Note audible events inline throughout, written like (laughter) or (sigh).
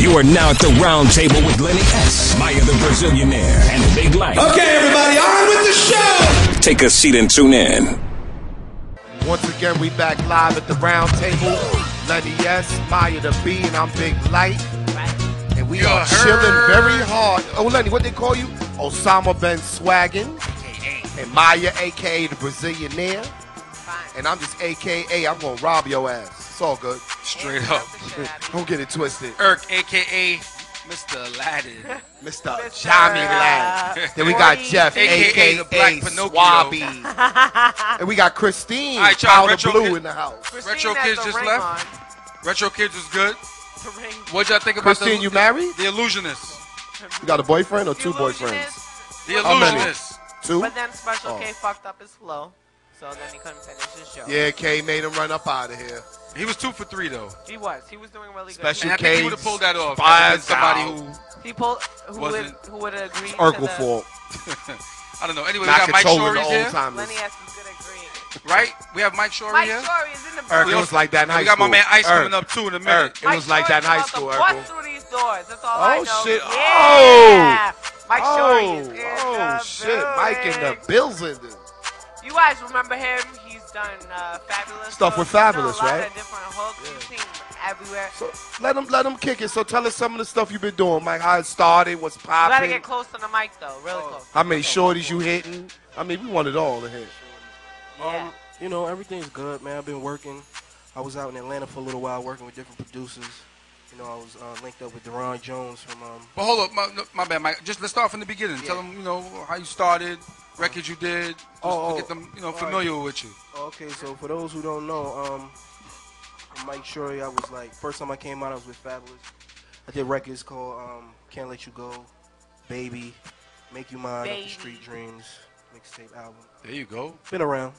You are now at the round table with Lenny S, Maya the Brazilianaire, and Big Light. Okay, everybody, on with the show. Take a seat and tune in. Once again, we back live at the round table. Lenny S, Maya the B, and I'm Big Light. And we are chilling very hard. Oh, Lenny, what they call you? Osama Ben Swaggin. And Maya, aka the Brazilianaire. And I'm just AKA, I'm gonna rob your ass. It's all good. Straight up. Don't get it twisted. Irk, aka Mr. Aladdin. (laughs) Mr. Johnny Ladd. (laughs) Then we got Jeff, AKA aka the Black Pinocchio. Swabby. (laughs) and we got Christine, All right, y'all, Retro Blue Kid- in the house. Christine Retro Kids just ring left. Retro Kids was good. on. The ring. What'd y'all think about Christine, the, you married? The Illusionist. You got a boyfriend or two boyfriends? The Illusionist. Two? But then Special Oh. K fucked up his flow, so then he couldn't finish his show. Yeah, K made him run up out of here. He was two for three though. He was. He was doing really good. Special And he K would have pulled that off. spies Somebody out. who He pulled. Who would who would agree. agreed? Urkel to the, fault. (laughs) I don't know. Anyway, we got Mike controlling the Shorey's old here. Lenny has is good at agreeing. right? We have Mike Shorey Mike here. Shorey is in the Urkel building. was like that in And high we got my man Ice Urk. coming up too in a minute. Urk. It Mike was like that in high Shorey's school, about to Urkel. bust through these doors. That's all Oh, I know. shit. Oh! Yeah. Mike Shorey is Oh, in oh the shit. Mike in the building. Building. You guys remember him? He's done uh, fabulous Stuff with hooks. He's done Fabolous, a lot right? Of different hooks. You've seen everywhere. So let him let him kick it. So tell us some of the stuff you've been doing, Mike. How it started, what's You gotta get close to the mic though, really close. how many shorties you hitting. I mean, we want it all to hit. Yeah. Um, you know, everything's good, man. I've been working. I was out in Atlanta for a little while working with different producers. You know, I was uh, linked up with Deron Jones from um, But hold up, my, no, my bad, Mike. Just let's start from the beginning. Tell them, you know, how you started, records you did, just Oh, to oh. get them, you know, All right. familiar with you. Okay, so for those who don't know, um, Mike Shorey, I was like, first time I came out, I was with Fabolous. I did records called um, Can't Let You Go, Baby, Make You Mine, Up Baby. the Street Dreams, mixtape album. There you go. Been around.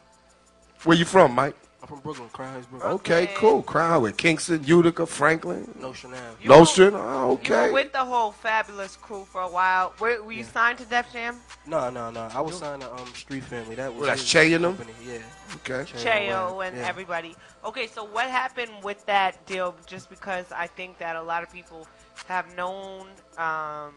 Where you from, Mike? I'm from Brooklyn, Crown Heights, Brooklyn. Okay, Okay. cool. Crown with Kingston, Utica, Franklin, Notion Ave. You were- Nostrand. Oh, You were with the whole Fabolous crew for a while. Were, were you Yeah. signed to Def Jam? No, no, no. I was signed to um, Street Family. That was Well, that's his Che and them? Yeah. Okay. Cheo and Yeah. everybody. Okay, so what happened with that deal? Just because I think that a lot of people have known um,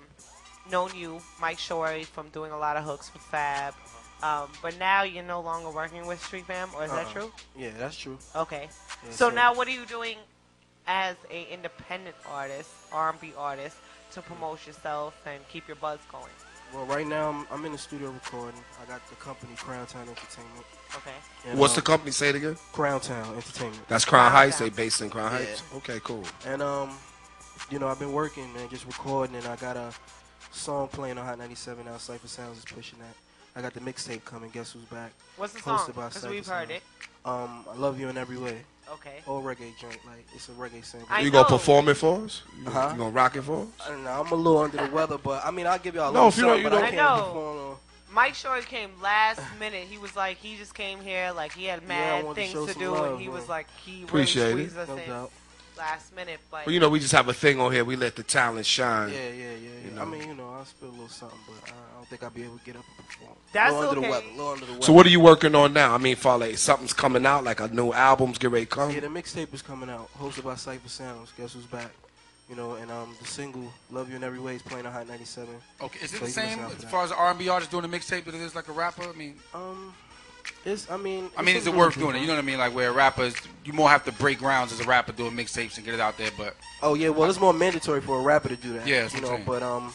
known you, Mike Shorey, from doing a lot of hooks with Fab. Um, but now you're no longer working with Street Fam, or is that Uh-uh. true? Yeah, that's true. Okay. Yeah, So now, what are you doing as a independent artist, R&B artist, to promote yourself and keep your buzz going? Well, right now I'm, I'm in the studio recording. I got the company Crown Town Entertainment. Okay. And, What's the um, company? Say it again. Crown Town Entertainment? That's Crown Crown Heights. Town. They based in Crown Yeah. Heights. Okay, cool. And um, you know, I've been working, man, just recording, and I got a song playing on Hot 97 now. Cipha Sounds is pushing that. I got the mixtape coming. Guess who's back? What's the Hosted song? Because we've heard it. Um, I love you in every way. Okay. Whole reggae joint, like it's a reggae sample. I you gonna perform it for us? You, Uh-huh. you gonna rock it for us? I don't know. I'm a little under the weather, but I mean, I'll give y'all a No, if you don't- you but I don't- can't know. perform on- Mike Shorey came last (laughs) minute. He was like, he just came here, like he had mad wanted to things show to do, love, and he man. was like, he Appreciate it. really squeezed us No in doubt. Last minute. But Well, you know, we just have a thing on here. We let the talent shine. Yeah, yeah, yeah. yeah. know. I mean, you know, I'll spit a little something, but I I don't think I'll be able to get up and perform. That's little under okay. the weather. little under the weather. So what are you working on now? I mean, for like something's coming out, like a new album's get ready to come. Yeah, the mixtape is coming out, hosted by Cipha Sounds. Guess who's back? You know, and um, the single "Love You in Every Way" is playing on Hot 97. Okay, is it So the same listen out for as far as R&B artist doing a mixtape that it is like a rapper? I mean, Um, it's I mean, I mean, it's is it worth doing it? You know what I mean? Like where rappers, you more have to break grounds as a rapper doing mixtapes and get it out there. But Oh yeah, well, it's more mandatory for a rapper to do that. Yeah, that's you know, but um,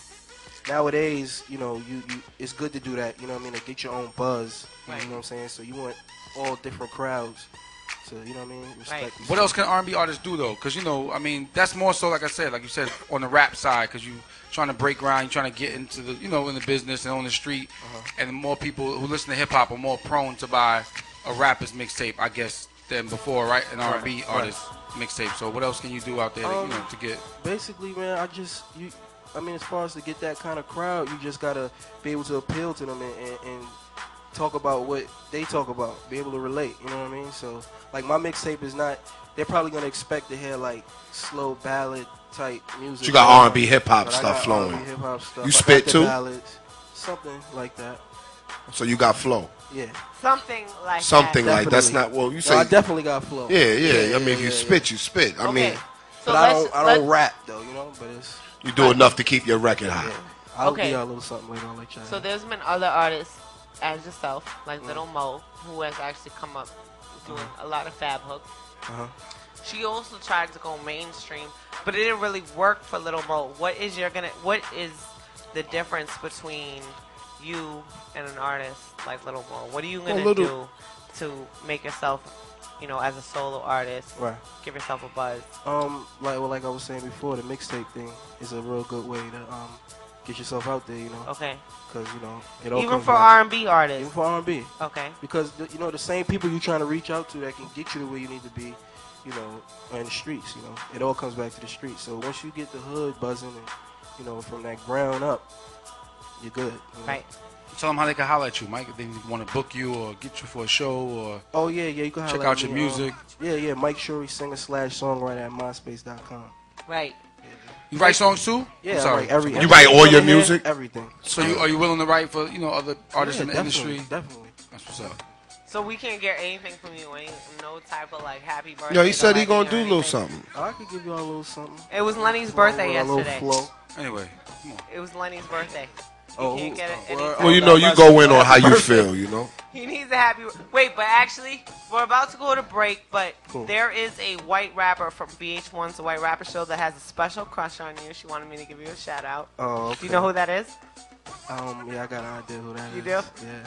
nowadays, you know, you, you it's good to do that. You know what I mean? To get your own buzz. Right. You know what I'm saying? So you want all different crowds to, you know what I mean? Respect Right. what else can R&B artists do though? Because you know, I mean, that's more so like I said, like you said, on the rap side, because you trying to break ground, you trying to get into the, you know, in the business and on the street, and more people who listen to hip hop are more prone to buy a rapper's mixtape, I guess, than before, right? An R&B right. artist mixtape. So what else can you do out there, to, Um, you know, to get? basically, man, I just you. I mean, as far as to get that kind of crowd, you just gotta be able to appeal to them and, and, and talk about what they talk about. Be able to relate. You know what I mean? So, like, my mixtape is not. They're probably gonna expect to hear like slow ballad type music. You got R&B hip hop stuff flowing. Hip hop stuff. You I spit too? Ballads, something like that. So you got flow. Yeah. something like Something that. like that's not well. You No, say I definitely got flow. yeah, yeah. I mean, if you yeah, spit, you spit. I Okay. mean, so So but I don't I don't rap though, you know. But it's You do enough to keep your record high. yeah. I'll Okay. give y'all a little something later on, like y'all. So there's been other artists as yourself, like Little Mo, who has actually come up doing a lot of fab hooks. Uh-huh. She also tried to go mainstream, but it didn't really work for Little Mo. What is your gonna? What is the difference between you and an artist like Little Mo? What are you gonna Little- do to make yourself, you know, as a solo artist, Right. give yourself a buzz? Um, like well, like I was saying before, the mixtape thing is a real good way to um get yourself out there, you know, Okay, because you know it all even comes for R and B artists. Even for R&B, Okay, because the, you know the same people you're trying to reach out to that can get you to where you need to be, you know, are in the streets. You know, it all comes back to the streets. So once you get the hood buzzing and you know from that ground up, you're good. you know? right. Tell them how they can holler at you, Mike. If they want to book you or get you for a show or Oh yeah, yeah. You can check out your me, um, music. yeah, yeah. Mike Shorey, singer slash songwriter at myspace.com. Right. You write songs too? Yeah, I'm sorry. write every, You write all your everything, music? Everything. So you, are you willing to write for you know other artists Yeah, in the definitely, industry? Definitely. That's what's up. So we can't get anything from you, ain't no type of like happy birthday. Yo, he said he gonna do a little something. Oh, I could give you a little something. It was Lenny's birthday with a little yesterday. flow. Anyway, come on. It was Lenny's birthday. He Oh, can't get it. oh, well, Well, you know, you go in on how you feel, you know. (laughs) He needs a happy. Wait, but actually, we're about to go to break. But Cool. there is a white rapper from VH1's The White Rapper Show that has a special crush on you. She wanted me to give you a shout out. Oh, Do you know who that is? Um, yeah, I got an idea who that is. You do? Yeah.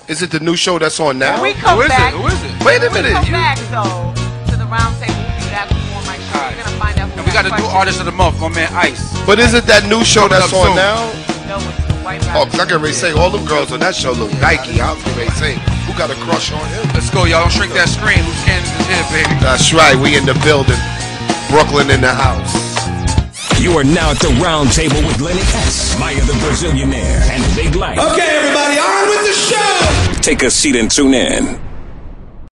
Is it the new show that's on now? When we come Who is back, it? Who is it? Wait a when we minute. come You, back though to the round table, we'll be back my show. Alright. You're gonna find out who And we got that a new artist of the month, my man Ice. but is it that new show that's on up now? Oh, 'cause I can ready to say all them girls on that show look Nike. I was ready to say, who got a crush on him? Let's go, y'all. Don't shrink that screen. Loose Cannons is here, baby. That's right. We in the building. Brooklyn in the house. You are now at the round table with Lenny S, Maya the Brazilianaire, and Big Light. Okay, everybody, on with the show. Take a seat and tune in.